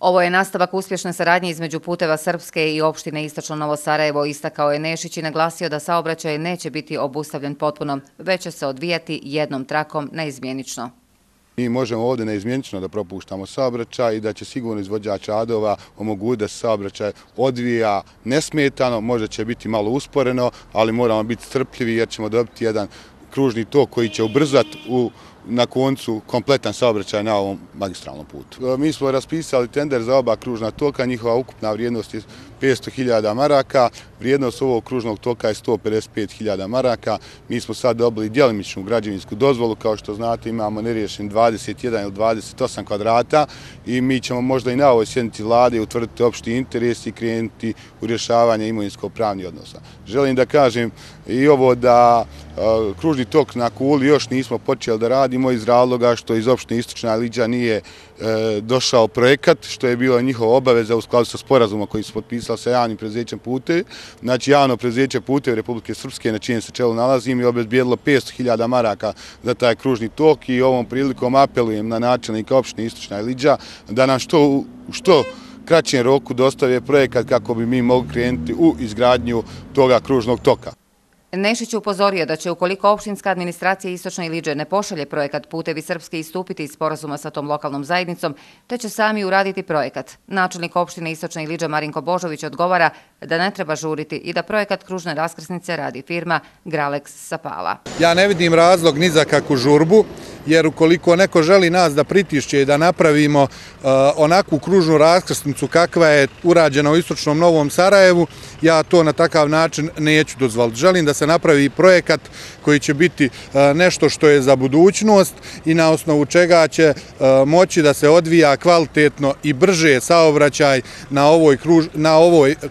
Ovo je nastavak uspješne saradnje između puteva Srpske i opštine Istočno Novo Sarajevo. Istakao je Nešić i naglasio da saobraćaj neće biti obustavljen potpuno, već će se odvijati jednom trakom neizmjenično. Mi možemo ovdje neizmjenično da propuštamo saobraćaj i da će sigurno izvođač Adova omogućiti da se saobraćaj odvija nesmetano, možda će biti malo usporeno, ali moramo biti strpljivi jer ćemo dobiti jedan kružni tok koji će ubrzati u na koncu kompletan saobraćaj na ovom magistralnom putu. E, mi smo raspisali tender za oba kružna toka, njihova ukupna vrijednost je 500.000 maraka, vrijednost ovog kružnog toka je 155.000 maraka. Mi smo sad dobili djelimičnu građevinsku dozvolu, kao što znate imamo neriješen 21 ili 28 kvadrata i mi ćemo možda i na ovoj sjednici vlade utvrditi opšti interes i krenuti u rješavanje imovinsko-pravnih odnosa. Želim da kažem i ovo da kružni tok na Kuli još nismo počeli da radimo iz razloga što iz opštine Istočna Liđa nije e, došao projekat, što je bila njihova obaveza u skladu sa sporazuma koji su potpisali sa javnim prezećem pute. Znači, javno prezeće pute Republike Srpske, na čijem se čelu nalazim, je obezbijedilo 500.000 maraka za taj kružni tok i ovom prilikom apelujem na načelnika opštine Istočna Liđa da nam što, što kraćem roku dostave projekat kako bi mi mogli krenuti u izgradnju toga kružnog toka. Nešić upozorio da će ukoliko opštinska administracija Istočne Iliđe ne pošalje projekat Putevi Srpske istupiti iz sporazuma sa tom lokalnom zajednicom, te će sami uraditi projekat. Načelnik opštine Istočne Iliđe Marinko Božović odgovara da ne treba žuriti i da projekat kružne raskrsnice radi firma Gralex Sapala. Ja ne vidim razlog ni za kakvu žurbu jer ukoliko neko želi nas da pritišće i da napravimo uh, onakvu kružnu raskrsnicu kakva je urađena u Istočnom Novom Sarajevu, ja to na takav način neću dozvoliti. Želim da se napravi projekat koji će biti uh, nešto što je za budućnost i na osnovu čega će uh, moći da se odvija kvalitetno i brže saobraćaj na ovoj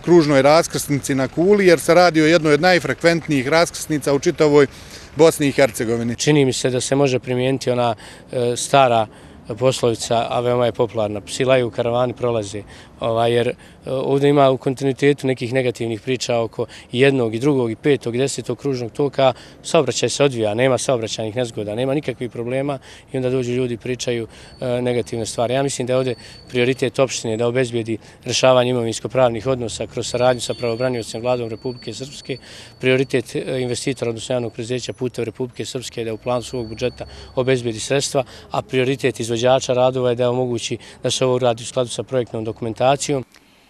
kružnoj raskrsnici na Kuli, jer se radi o jednoj od najfrekventnijih raskrsnica u čitavoj Bosni i Hercegovini. Čini mi se da se može primijeniti ona e, stara poslovica, a veoma je popularna. Psi laju, karavani prolaze. Ovaj, jer e, ovdje ima u kontinuitetu nekih negativnih priča oko jednog i drugog i petog i desetog kružnog toka. Saobraćaj se odvija, nema saobraćajnih nezgoda, nema nikakvih problema i onda dođu ljudi i pričaju e, negativne stvari. Ja mislim da je ovdje prioritet opštine da obezbijedi rešavanje imovinsko-pravnih odnosa kroz saradnju sa pravobranjivacom vladom Republike Srpske. Prioritet e, investitora, odnosno javnog prezeća puta u Republike Srpske da u planu svog budžeta obezbijedi sredstva, a prioritet izvođača radova je da omogući da se ovo radi u skladu sa projektnom dokumentacijom.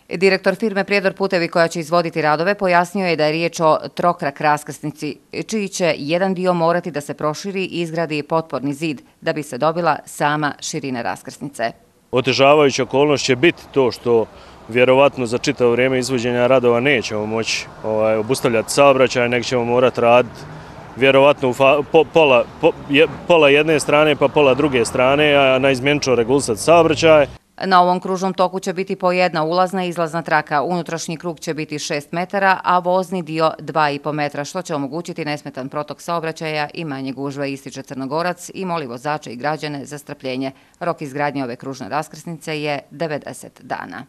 Direktor firme Prijedor Putevi koja će izvoditi radove pojasnio je da je riječ o trokrak raskrsnici, čiji će jedan dio morati da se proširi i izgradi potporni zid da bi se dobila sama širina raskrsnice. Otežavajuća okolnost će biti to što vjerovatno za čitavo vrijeme izvođenja radova nećemo moći ovaj, obustavljati saobraćaj, nek ćemo morati raditi vjerovatno pola pola jedne strane pa pola druge strane, a na izmjenčo saobraćaj. Na ovom kružnom toku će biti po jedna ulazna i izlazna traka. Unutrašnji krug će biti 6 metara, a vozni dio 2,5 metra, što će omogućiti nesmetan protok saobraćaja i manje gužve ističe Crnogorac i moli vozače i građane za strpljenje. Rok izgradnje ove kružne raskrsnice je 90 dana.